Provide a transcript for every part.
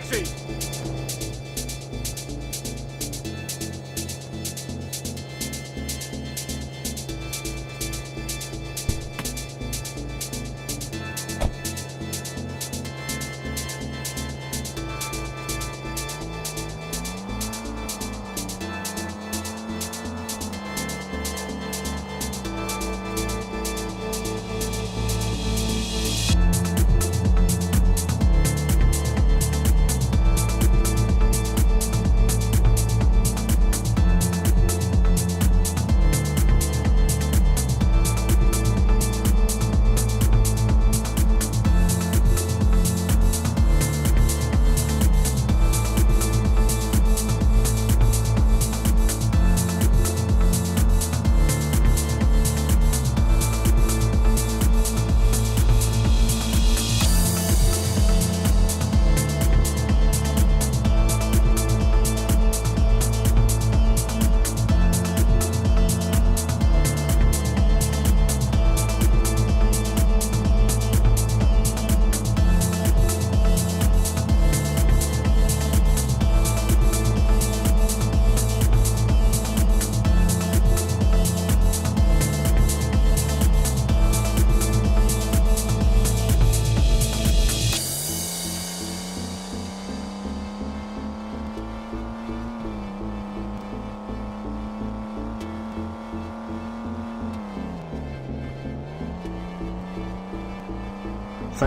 Taxi!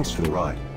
Thanks for the ride.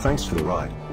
Thanks for the ride.